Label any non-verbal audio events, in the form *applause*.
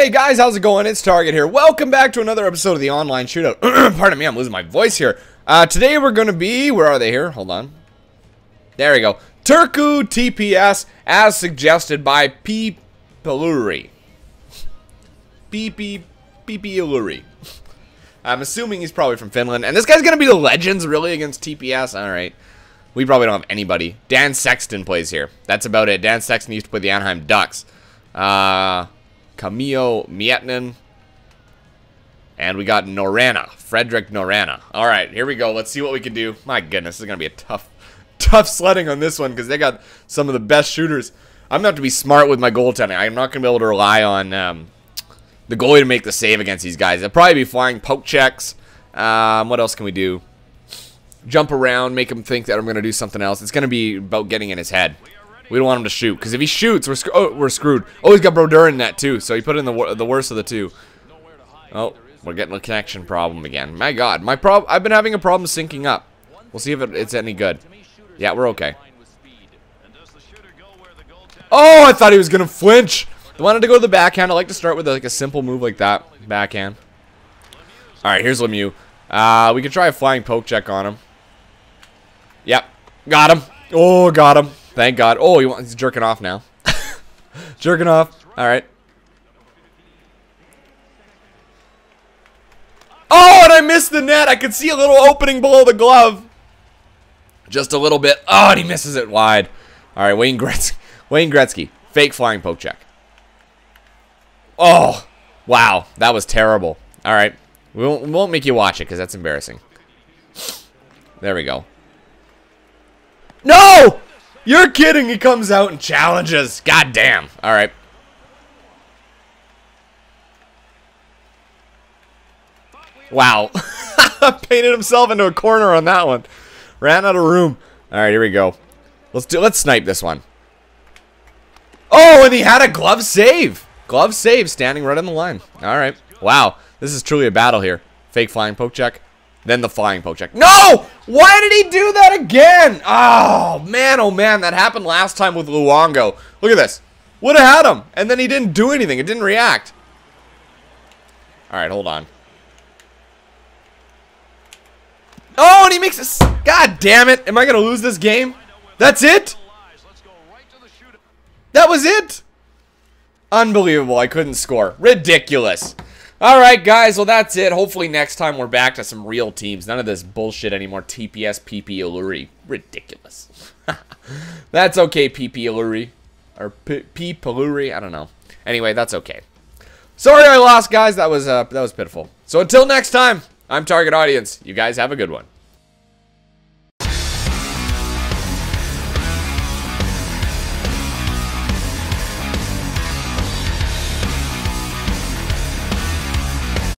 Hey guys, how's it going? It's Target here. Welcome back to another episode of the Online Shootout. *clears throat* Pardon me, I'm losing my voice here. Uh, today we're going to be... Where are they here? Hold on. There we go. Turku TPS, as suggested by P. Peluri. *laughs* P. P. P. Peluri. *laughs* I'm assuming he's probably from Finland. And this guy's going to be the Legends, really, against TPS? Alright. We probably don't have anybody. Dan Sexton plays here. That's about it. Dan Sexton used to play the Anaheim Ducks. Uh, Camille Mietnin. And we got Norrena. Frederick Norrena. Alright, here we go. Let's see what we can do. My goodness, this is going to be a tough, *laughs* tough sledding on this one because they got some of the best shooters. I'm going to have to be smart with my goaltending. I'm not going to be able to rely on um, the goalie to make the save against these guys. They'll probably be flying poke checks. Um, what else can we do? Jump around, make him think that I'm going to do something else. It's going to be about getting in his head. We don't want him to shoot, because if he shoots, we're, sc oh, we're screwed. Oh, he's got Brodeur in net, too, so he put in the, the worst of the two. Oh, we're getting a connection problem again. My god, my prob I've been having a problem syncing up. We'll see if it, it's any good. Yeah, we're okay. Oh, I thought he was going to flinch. I wanted to go to the backhand. I like to start with like a simple move like that. Backhand. All right, here's Lemieux. Uh, we could try a flying poke check on him. Yep. Got him. Oh, got him. Thank God. Oh, he wants, he's jerking off now. *laughs* jerking off. All right. Oh, and I missed the net. I could see a little opening below the glove. Just a little bit. Oh, and he misses it wide. All right, Wayne Gretzky. *laughs* Wayne Gretzky. Fake flying poke check. Oh, wow. That was terrible. All right. We won't, we won't make you watch it because that's embarrassing. There we go. No! You're kidding. He comes out and challenges. God damn. All right. Wow. *laughs* Painted himself into a corner on that one. Ran out of room. All right, here we go. Let's do. Let's snipe this one. Oh, and he had a glove save. Glove save, standing right on the line. All right. Wow. This is truly a battle here. Fake flying poke check. Then the flying poke check. No! Why did he do that again? Oh, man, oh, man. That happened last time with Luongo. Look at this. Would have had him. And then he didn't do anything. It didn't react. All right, hold on. Oh, and he makes this. God damn it. Am I going to lose this game? That's it? That was it? Unbelievable. I couldn't score. Ridiculous. Alright, guys. Well, that's it. Hopefully next time we're back to some real teams. None of this bullshit anymore. TPS, PP, Illuri. Ridiculous. *laughs* that's okay, PP, Illuri. Or P, Peluri. I don't know. Anyway, that's okay. Sorry I lost, guys. That was, uh, that was pitiful. So until next time, I'm Target Audience. You guys have a good one.